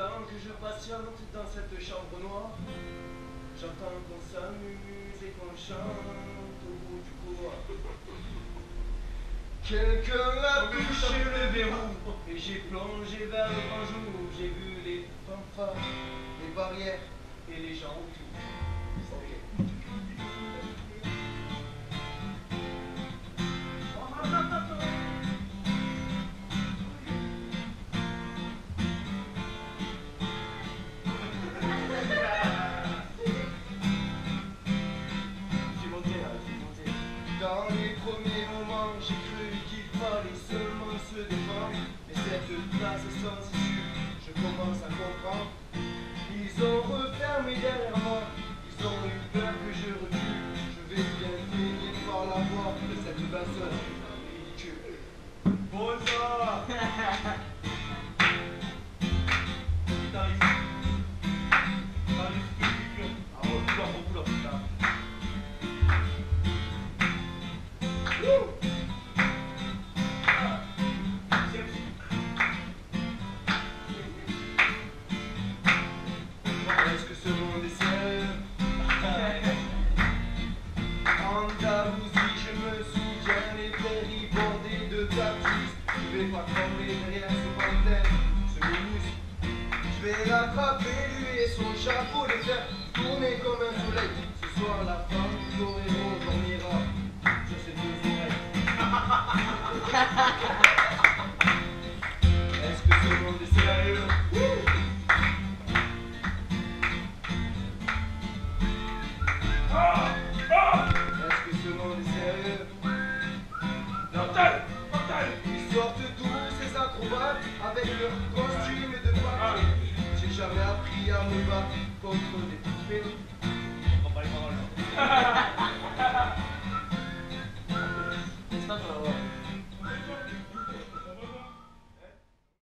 impatiente dans cette chambre noire. J'entends qu'on s'amuse et qu'on chante au bout du couloir. Quelqu'un a touché le verrou et j'ai plongé vers le grand jour. J'ai vu les fanfares, les barrières Dans les premiers moments, j'ai cru qu'il fallait seulement se défendre. Mais cette place sans issue, je commence à comprendre. Ils ont refermé derrière moi, ils ont eu peur que je recule. Je vais bien finir par la voir de cette personne l'attraper, lui et son chapeau, les faire tourner comme un soleil. Ce soir la femme du Est-ce que ce monde est sérieux? Est-ce que ce monde est sérieux? Dental Ils sortent tous ces acrobates avec leurs costumes de papier. J'ai jamais appris à me battre contre des poupées.